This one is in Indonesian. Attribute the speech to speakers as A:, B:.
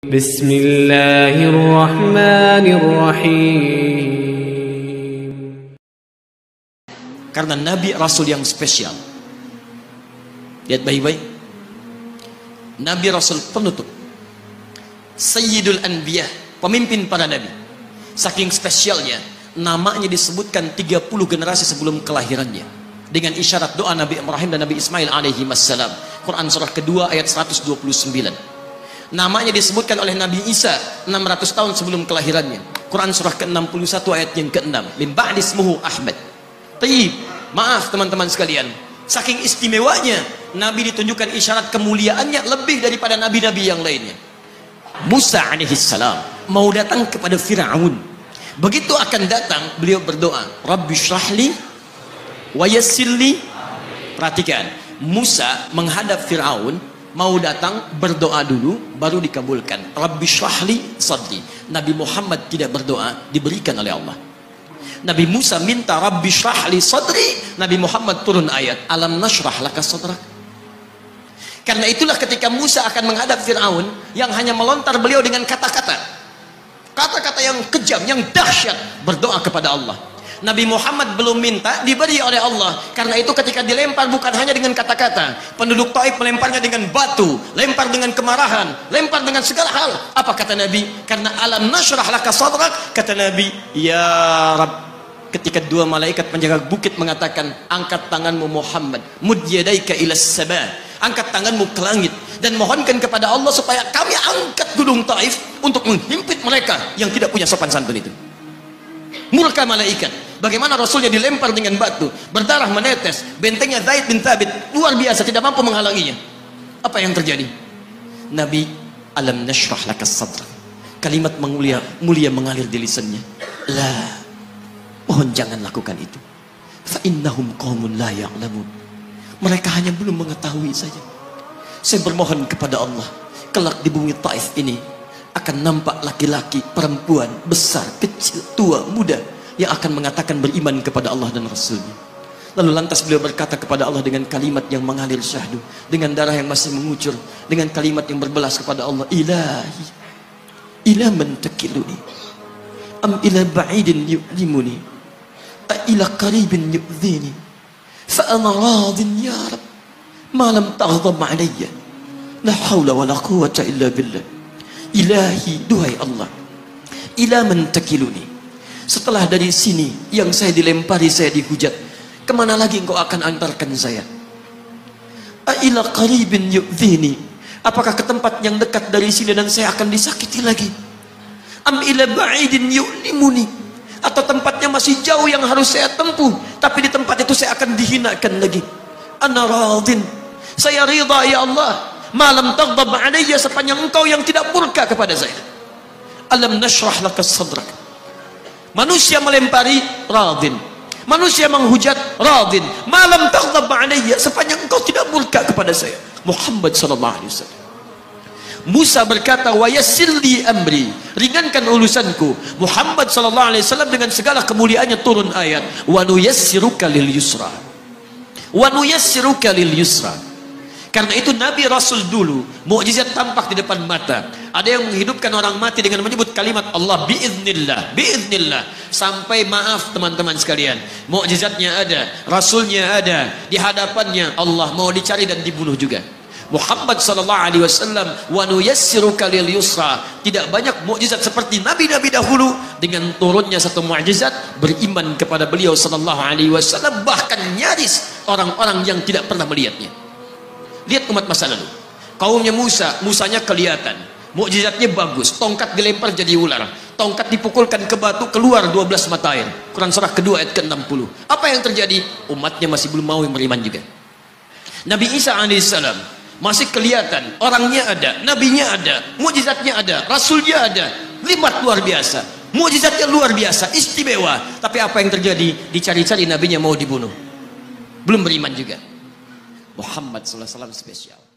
A: بسم الله الرحمن الرحيم
B: Karena Nabi Rasul yang spesial. Lihat baik-baik. Nabi Rasul penutup. Sayyidul Anbiya, pemimpin para nabi. Saking spesialnya, namanya disebutkan 30 generasi sebelum kelahirannya. Dengan isyarat doa Nabi Ibrahim dan Nabi Ismail alaihi wassalam. Quran surah kedua ayat 129. Namanya disebutkan oleh Nabi Isa 600 tahun sebelum kelahirannya. Quran surah ke-61 ayat yang ke-6. Min ba'di Ahmad. Taib, maaf teman-teman sekalian. Saking istimewanya, Nabi ditunjukkan isyarat kemuliaannya lebih daripada nabi-nabi yang lainnya. Musa alaihissalam mau datang kepada Fir'aun. Begitu akan datang, beliau berdoa, Rabbi syrahli wa yassirli. Perhatikan, Musa menghadap Fir'aun, mau datang berdoa dulu, baru dikabulkan. Rabbi syrahli sadri. Nabi Muhammad tidak berdoa, diberikan oleh Allah. Nabi Musa minta Rabbi syrahli sadri Nabi Muhammad turun ayat Alam nashrah laka sadrak Karena itulah ketika Musa akan menghadap Fir'aun Yang hanya melontar beliau dengan kata-kata Kata-kata yang kejam, yang dahsyat Berdoa kepada Allah Nabi Muhammad belum minta diberi oleh Allah. Karena itu ketika dilempar bukan hanya dengan kata-kata. Penduduk Taif melemparnya dengan batu lempar dengan kemarahan lempar dengan segala hal. Apa kata Nabi? Karena alam nasrah laka sadrak kata Nabi ya Rabb. Ketika dua malaikat penjaga bukit mengatakan angkat tanganmu Muhammad mud yadaika ila sama angkat tanganmu ke langit. Dan mohonkan kepada Allah supaya kami angkat gunung Taif untuk menghimpit mereka yang tidak punya sopan santun itu. Murka malaikat bagaimana rasulnya dilempar dengan batu berdarah menetes bentengnya Zaid bin Thabit luar biasa tidak mampu menghalanginya. Apa yang terjadi? Nabi alam nashrah laka sadra kalimat mulia mulia mengalir di lisannya. La mohon jangan lakukan itu. Fa innahum qaumun la ya'lamun. Mereka hanya belum mengetahui saja. Saya bermohon kepada Allah kelak di bumi Taif ini akan nampak laki-laki, perempuan, besar, kecil, tua, muda yang akan mengatakan beriman kepada Allah dan Rasulnya. Lalu lantas beliau berkata kepada Allah dengan kalimat yang mengalir syahdu, dengan darah yang masih mengucur, dengan kalimat yang berbelas kepada Allah, Ilahi, ila man takiluni, am ila ba'idin yu'limuni, a ila qaribin yu'zini, fa ana radin ya Rab, ma lam alayya, la hawla wa la quwwata illa billah. Ilahi duhai Allah ila mentakiluni setelah dari sini yang saya dilempari saya dihujat. Ke mana lagi engkau akan antarkan saya? Ila qaribin yu'dhini. Apakah ke tempat yang dekat dari sini dan saya akan disakiti lagi? Am ila ba'idin yu'limuni. Atau tempatnya masih jauh yang harus saya tempuh tapi di tempat itu saya akan dihinakan lagi. Ana radin saya ridha ya Allah. Malam taghdab alayya sepanjang engkau yang tidak murka kepada saya. Alam nashrah laka sadrak manusia melempari radin. Manusia menghujat radin. Malam taghdab alayya sepanjang engkau tidak murka kepada saya. Muhammad sallallahu alaihi wasallam. Musa berkata wa yassirli amri. Ringankan urusanku Muhammad sallallahu alaihi wasallam dengan segala kemuliaannya turun ayat wa nuyassiruka lil yusra. Wa nuyassiruka lil yusra karena itu Nabi Rasul dulu mukjizat tampak di depan mata. Ada yang menghidupkan orang mati dengan menyebut kalimat Allah biiznillah, biiznillah. Sampai maaf teman-teman sekalian, mukjizatnya ada, rasulnya ada, di hadapannya Allah mau dicari dan dibunuh juga. Muhammad sallallahu alaihi wasallam wa nuyassiruka lil yusra. Tidak banyak mukjizat seperti nabi-nabi dahulu dengan turunnya satu mukjizat beriman kepada beliau sallallahu alaihi wasallam bahkan nyaris orang-orang yang tidak pernah melihatnya. Lihat umat masa lalu. Kaumnya Musa, Musanya kelihatan. Mukjizatnya bagus. Tongkat dilempar jadi ular. Tongkat dipukulkan ke batu keluar 12 mata air. Quran surah kedua ayat ke-60. Apa yang terjadi? Umatnya masih belum mau beriman juga. Nabi Isa alaihissalam masih kelihatan. Orangnya ada, nabinya ada, mukjizatnya ada, rasulnya ada. Limat luar biasa. Mukjizatnya luar biasa, istimewa. Tapi apa yang terjadi? Dicari-cari nabinya mau dibunuh. Belum beriman juga. Muhammad SAW spesial.